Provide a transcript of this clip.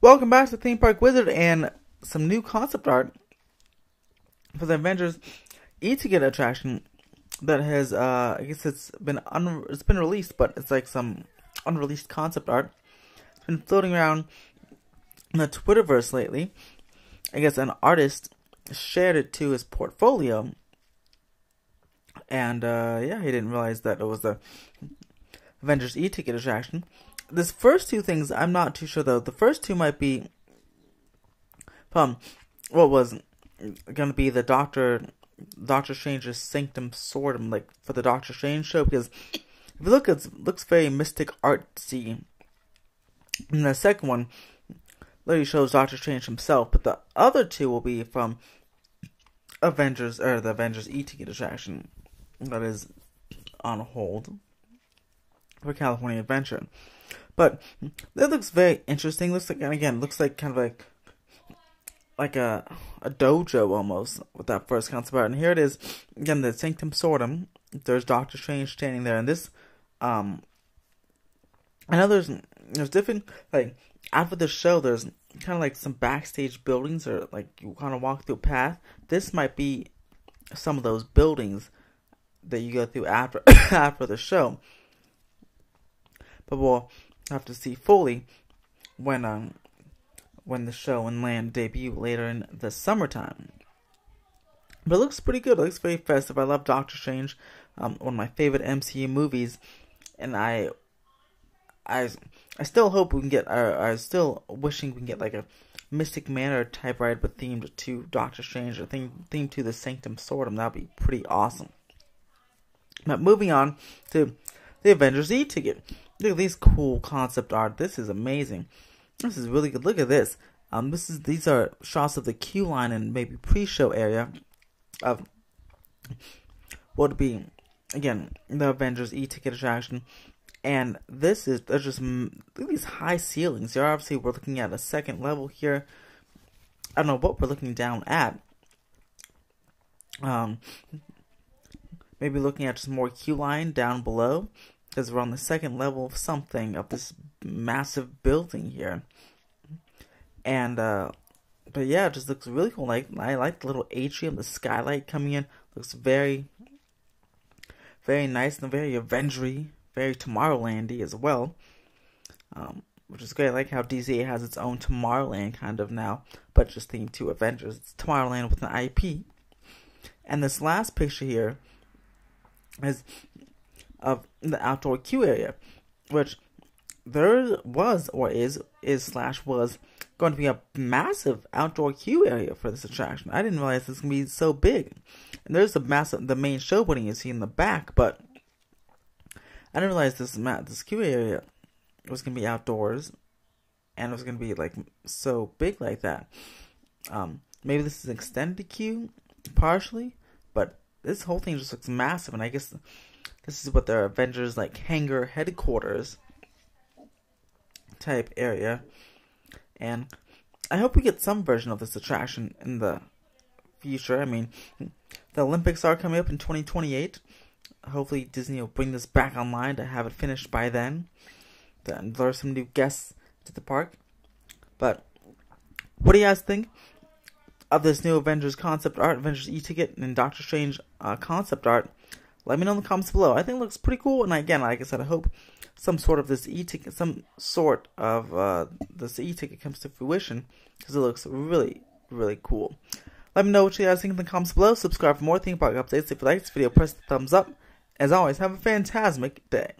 Welcome back to Theme Park Wizard and some new concept art for the Avengers e-ticket attraction that has uh I guess it's been un- it's been released but it's like some unreleased concept art. It's been floating around in the Twitterverse lately. I guess an artist shared it to his portfolio and uh yeah, he didn't realize that it was the Avengers e-ticket attraction this first two things I'm not too sure though. The first two might be um what was gonna be the Doctor Doctor Strange's Sanctum Sortum, like for the Doctor Strange show, because if you look it looks very mystic artsy. And the second one literally shows Doctor Strange himself, but the other two will be from Avengers or the Avengers e-ticket attraction that is on hold for California Adventure. But that looks very interesting. Looks like and again looks like kind of like like a a dojo almost with that first concept art. And here it is again the Sanctum Sortum. There's Doctor Strange standing there, and this um I know there's there's different like after the show there's kind of like some backstage buildings or like you kind of walk through a path. This might be some of those buildings that you go through after after the show. But we'll have to see fully when um when the show and land debut later in the summertime. But it looks pretty good. It looks very festive. I love Doctor Strange, um, one of my favorite MCU movies, and I, I, I still hope we can get. Uh, I still wishing we can get like a Mystic Manor type ride, but themed to Doctor Strange or themed themed to the Sanctum Sortum. That'd be pretty awesome. But moving on to the Avengers E ticket. Look at these cool concept art. This is amazing. This is really good. Look at this. Um, this is these are shots of the queue line and maybe pre-show area of what would be again the Avengers e-ticket attraction. And this is there's just look at these high ceilings. Here, obviously, we're looking at a second level here. I don't know what we're looking down at. Um, maybe looking at just more queue line down below because we're on the second level of something of this massive building here. And uh but yeah, it just looks really cool. Like I like the little atrium, the skylight coming in. Looks very very nice and very Avengery, very Tomorrowlandy as well. Um, which is great. I like how DCA has its own Tomorrowland kind of now, but just themed to Avengers. It's Tomorrowland with an IP. And this last picture here is of the outdoor queue area, which there was or is is slash was going to be a massive outdoor queue area for this attraction. I didn't realize this gonna be so big. And there's the massive the main show building you see in the back, but I didn't realize this ma- this queue area was gonna be outdoors and it was gonna be like so big like that. Um, maybe this is extended queue partially, but this whole thing just looks massive, and I guess this is what their Avengers like hangar headquarters type area. And I hope we get some version of this attraction in the future. I mean, the Olympics are coming up in 2028. Hopefully, Disney will bring this back online to have it finished by then. Then lure some new guests to the park. But what do you guys think of this new Avengers concept art, Avengers e-ticket, and Doctor Strange uh, concept art? Let me know in the comments below. I think it looks pretty cool, and again, like I said, I hope some sort of this e-ticket, some sort of uh, this e-ticket comes to fruition because it looks really, really cool. Let me know what you guys think in the comments below. Subscribe for more Theme Park updates. If you like this video, press the thumbs up. As always, have a fantastic day.